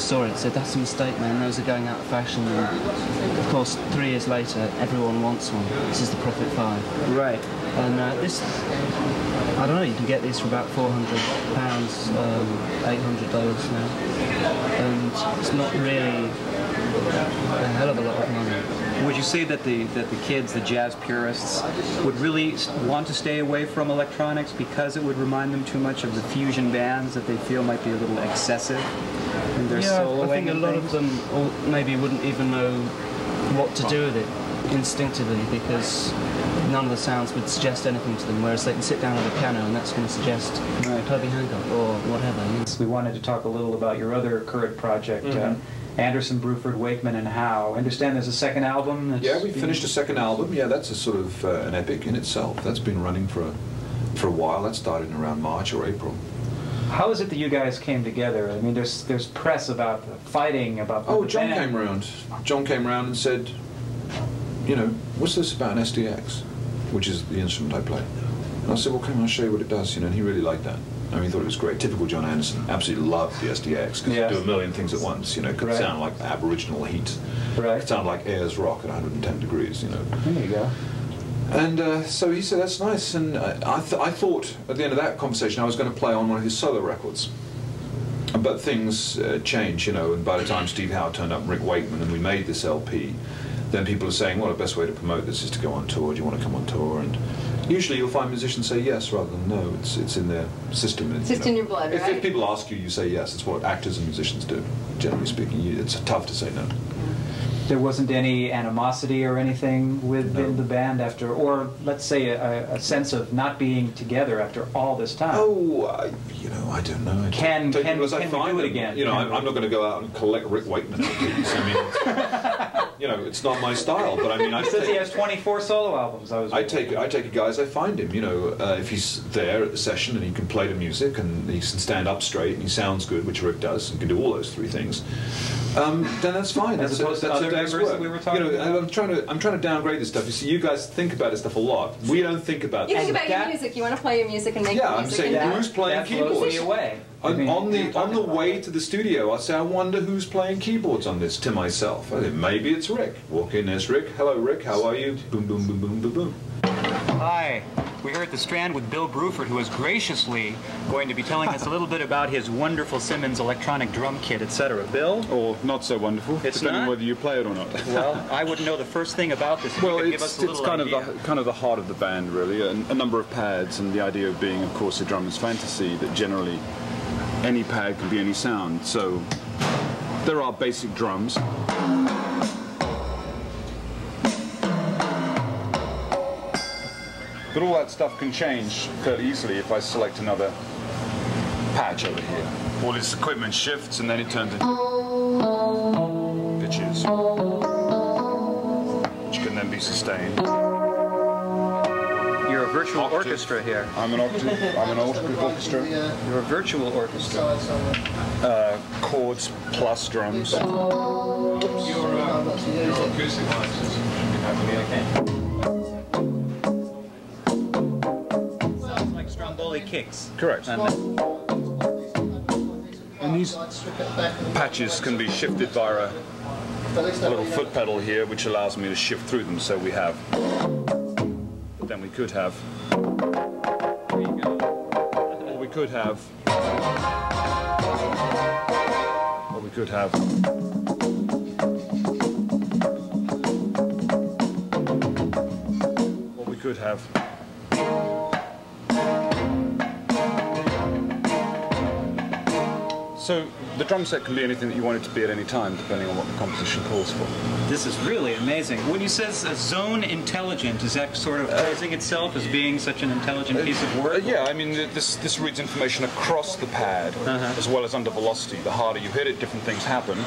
saw it said, that's a mistake, man. Those are going out of fashion. And of course, three years later, everyone wants one. This is the Prophet 5. Right. And uh, this, I don't know, you can get these for about £400, um, $800 now. And it's not really a hell of a lot of money. Would you say that the that the kids, the jazz purists, would really want to stay away from electronics because it would remind them too much of the fusion bands that they feel might be a little excessive in their Yeah, soloing? I think a and lot of them all maybe wouldn't even know what to do with it instinctively because none of the sounds would suggest anything to them, whereas they can sit down at a piano and that's going to suggest Right. Herbie Hancock or whatever. You. We wanted to talk a little about your other current project, uh, Anderson, Bruford, Wakeman, and Howe. I understand there's a second album. That's Yeah, we being- finished a second album. Yeah, that's a sort of uh, an epic in itself. That's been running for a, for a while. That started in around March or April. How is it that you guys came together? I mean, there's there's press about the fighting about. Oh, the John band. came round. John came round and said, you know, what's this about an SDX, which is the instrument I play. And I said, well, come on, I'll show you what it does. You know, and he really liked that. I mean, he thought it was great. Typical John Anderson. Absolutely loved the SDX because could do a million things at once. You know, it could Right. sound like Aboriginal heat. Right. It could sound like Ayers Rock at 110 degrees. You know. There you go. And uh, so he said, that's nice. And I, I, th- I thought at the end of that conversation I was going to play on one of his solo records. But things uh, changed, you know, and by the time Steve Howe turned up and Rick Wakeman and we made this LP, then people are saying, well, the best way to promote this is to go on tour. Do you want to come on tour? And usually you'll find musicians say yes rather than no. It's, it's in their system. and, It's you know, in your blood, if, right? if people ask you, you say yes. It's what actors and musicians do, generally speaking. You, it's tough to say no. There wasn't any animosity or anything within No. the band after, or let's say a, a sense of not being together after all this time. Oh, I, you know, I don't know. I Can- take can- it I can we do it again? You know, Can I'm. I'm not going to go out and collect Rick Wakeman I mean, you know, it's not my style. But I mean, I He says he has 24 solo albums. I was. I take I take a guy as I find him. You know, uh, if he's there at the session and he can play the music and he can stand up straight and he sounds good, which Rick does, and can do all those three things. Um, then that's fine. As that's opposed to that's other members that work. we were talking you know, about? I'm trying to I'm trying to downgrade this stuff. You see, you guys think about this stuff a lot. We don't think about. You this. think about that- your music. You want to play your music and make Yeah, your I'm saying and who's playing that blows keyboards? me away. I On, mean, on the on the way that. to the studio, I say, I wonder who's playing keyboards on this to myself. I think maybe it's Rick. Walk in, there's Rick. Hello, Rick. How are you? Boom, boom, boom, boom, boom, boom. Hi, we're here at the Strand with Bill Bruford, who is graciously going to be telling us a little bit about his wonderful Simmons electronic drum kit, etc. Bill? Or not so wonderful, It's depending not? whether you play it or not. Well, I wouldn't know the first thing about this. Well, you could give us it's, a it's kind idea. of the kind of the heart of the band, really. A, a number of pads, and the idea of being, of course, a drummer's fantasy that generally any pad can be any sound. So there are basic drums. But all that stuff can change fairly easily if I select another patch over here. All this equipment shifts and then it turns into pitches, which can then be sustained. A virtual Octave. orchestra here. I'm an octave. I'm an octave orchestra. You're a virtual orchestra. Uh, chords plus drums. Sounds like Stromboli kicks. Correct. And And these patches can be shifted via a, a little foot pedal here, which allows me to shift through them. So we have. Then we could have. Or we could have. Or we could have. Or we could have. So the drum set can be anything that you want it to be at any time, depending on what the composition calls for. this is really amazing. When you says uh, zone intelligent, is that sort of posing itself as being such an intelligent piece of Uh, work? yeah, I mean, this this reads information across the pad Uh-huh. as well as under velocity. The harder you hit it, different things happen.